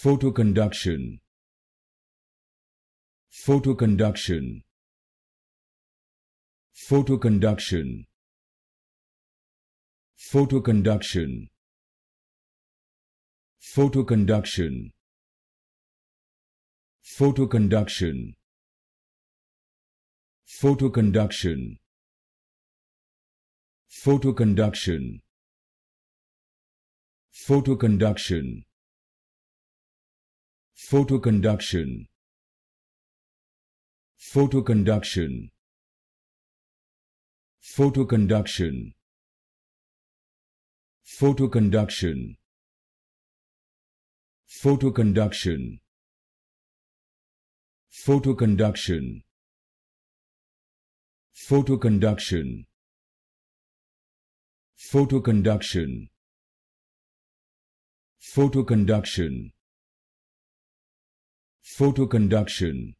photoconduction. Photoconduction. Photoconduction. Photoconduction. Photoconduction. Photoconduction. Photoconduction. Photoconduction. Photoconduction photoconduction. Photoconduction. Photoconduction. Photoconduction. Photoconduction. Photoconduction. Photoconduction. Photoconduction. Photoconduction photoconduction